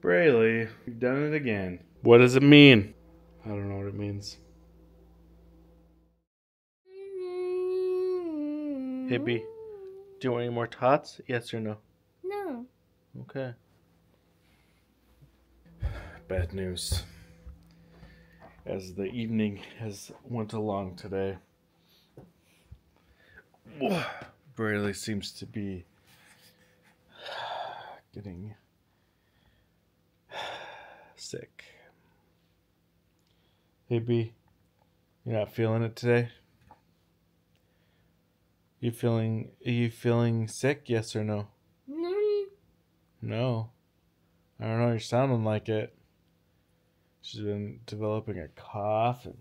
Brayley, you've done it again. What does it mean? I don't know what it means. Hippie, do you want any more tots? Yes or no? No. Okay. Bad news. As the evening has went along today, Brayley seems to be getting sick. Hey B, you're not feeling it today? You feeling are you feeling sick, yes or no? No. No. I don't know, you're sounding like it. She's been developing a cough and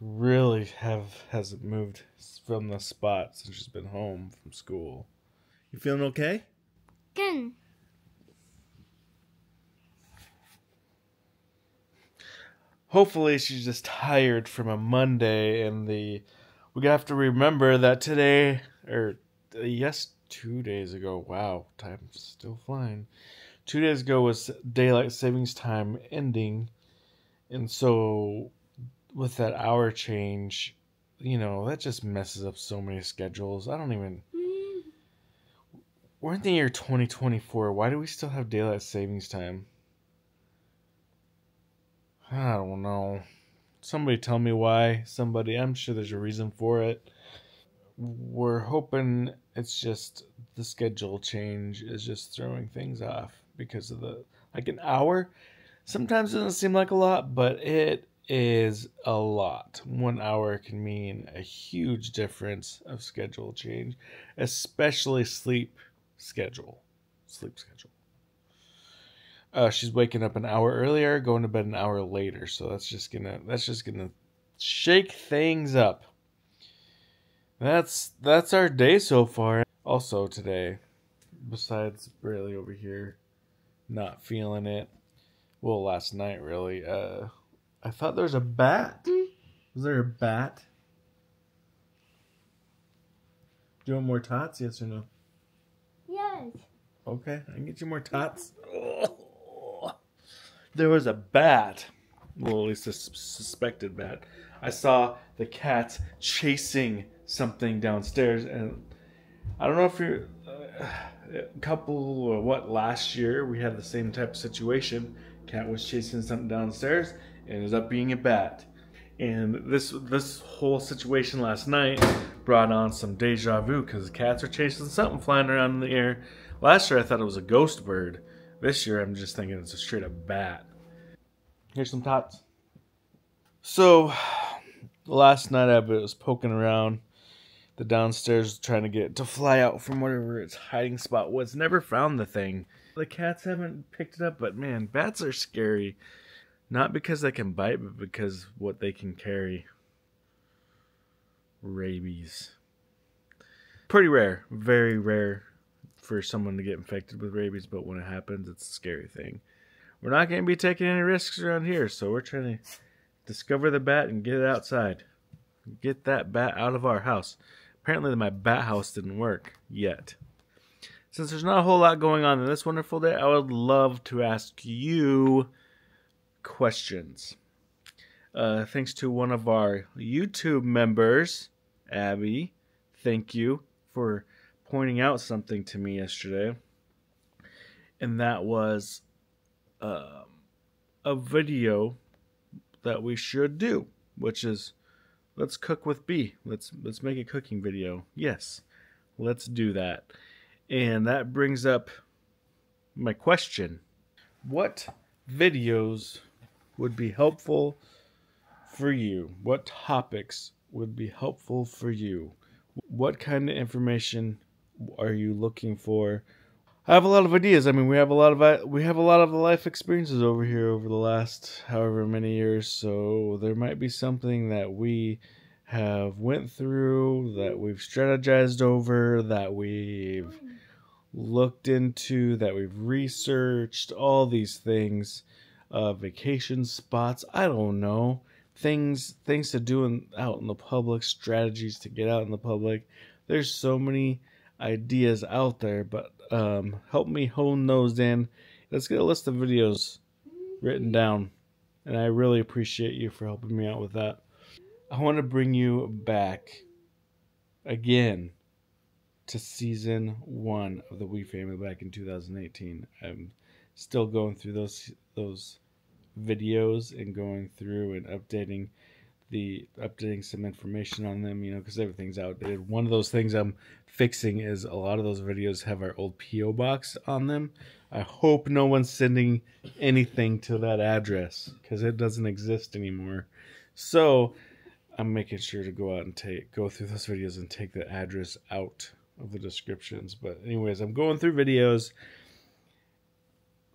really have hasn't moved from the spot since she's been home from school. You feeling okay? Good. Hopefully she's just tired from a Monday and the we have to remember that today or uh, yes, 2 days ago. Wow, time's still flying. 2 days ago was daylight savings time ending. And so with that hour change, you know, that just messes up so many schedules. I don't even we're in the year 2024. Why do we still have daylight savings time? I don't know. Somebody tell me why. Somebody, I'm sure there's a reason for it. We're hoping it's just the schedule change is just throwing things off because of the like an hour. Sometimes it doesn't seem like a lot, but it is a lot. One hour can mean a huge difference of schedule change, especially sleep schedule. Sleep schedule. Uh, she's waking up an hour earlier, going to bed an hour later. So that's just gonna that's just gonna shake things up. That's that's our day so far. Also today, besides Brayley over here, not feeling it. Well, last night really. Uh, I thought there was a bat. Was there a bat? Do you want more tots? Yes or no? Yes. Okay, I can get you more tots. There was a bat. Well, at least a sus- suspected bat. I saw the cats chasing something downstairs, and I don't know if you're uh, a couple or what last year we had the same type of situation. Cat was chasing something downstairs, and ended up being a bat. And this this whole situation last night brought on some deja vu because cats are chasing something flying around in the air. Last year I thought it was a ghost bird. This year I'm just thinking it's a straight up bat. Here's some tots. So last night I was poking around the downstairs trying to get to fly out from whatever its hiding spot was. Never found the thing. The cats haven't picked it up, but man, bats are scary. Not because they can bite, but because what they can carry. Rabies. Pretty rare. Very rare for someone to get infected with rabies, but when it happens, it's a scary thing. We're not going to be taking any risks around here, so we're trying to discover the bat and get it outside. Get that bat out of our house. Apparently, my bat house didn't work yet. Since there's not a whole lot going on in this wonderful day, I would love to ask you questions. Uh, thanks to one of our YouTube members, Abby. Thank you for pointing out something to me yesterday. And that was um, a video that we should do, which is let's cook with B. Let's let's make a cooking video. Yes, let's do that. And that brings up my question: What videos would be helpful for you? What topics would be helpful for you? What kind of information are you looking for? I have a lot of ideas. I mean, we have a lot of we have a lot of life experiences over here over the last however many years. So there might be something that we have went through, that we've strategized over, that we've looked into, that we've researched, all these things, uh, vacation spots. I don't know things things to do in, out in the public, strategies to get out in the public. There's so many ideas out there, but um, help me hone those in let's get a list of videos written down. And I really appreciate you for helping me out with that. I want to bring you back again to season one of the Wee Family back in 2018. I'm still going through those those videos and going through and updating the updating some information on them, you know, because everything's outdated. One of those things I'm fixing is a lot of those videos have our old PO box on them. I hope no one's sending anything to that address because it doesn't exist anymore. So I'm making sure to go out and take go through those videos and take the address out of the descriptions. But anyways, I'm going through videos.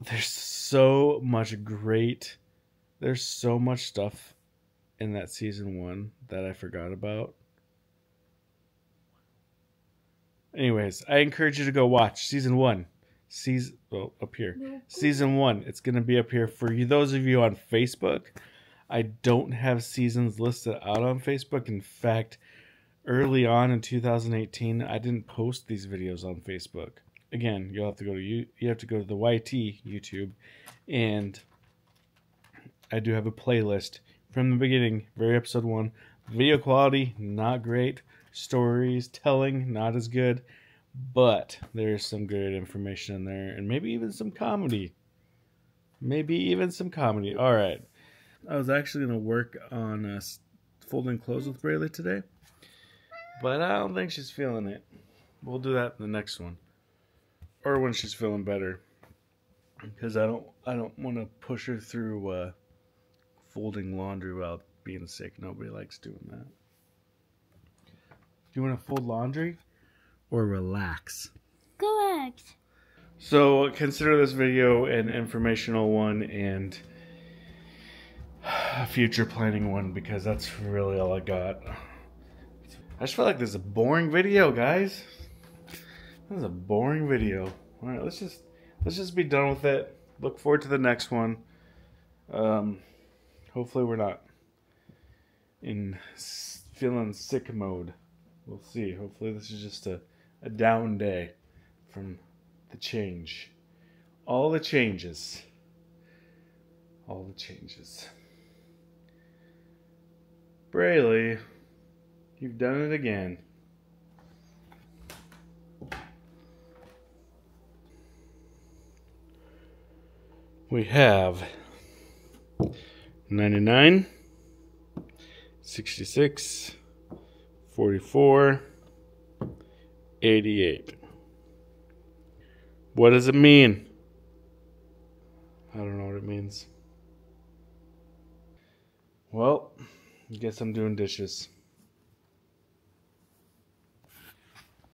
There's so much great. There's so much stuff in that season one that I forgot about. Anyways, I encourage you to go watch season one. Season well up here. Season one. It's gonna be up here for you. Those of you on Facebook. I don't have seasons listed out on Facebook. In fact, early on in 2018, I didn't post these videos on Facebook. Again, you'll have to go to you. You have to go to the YT YouTube, and I do have a playlist from the beginning, very episode one. Video quality not great, stories telling not as good, but there's some good information in there, and maybe even some comedy. Maybe even some comedy. All right. I was actually going to work on uh, folding clothes with Braylee today, but I don't think she's feeling it. We'll do that in the next one, or when she's feeling better, because I don't I don't want to push her through uh, folding laundry while being sick. Nobody likes doing that. Do you want to fold laundry or relax? Correct. So consider this video an informational one and a future planning one because that's really all I got. I just feel like this is a boring video, guys. This is a boring video. All right, let's just let's just be done with it. Look forward to the next one. Um, hopefully we're not in feeling sick mode. We'll see. Hopefully this is just a, a down day from the change. All the changes. All the changes. Braylee, you've done it again. We have 99, 66, 44, 88. What does it mean? I don't know what it means. Well, I guess I'm doing dishes.